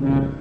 Mm-hmm.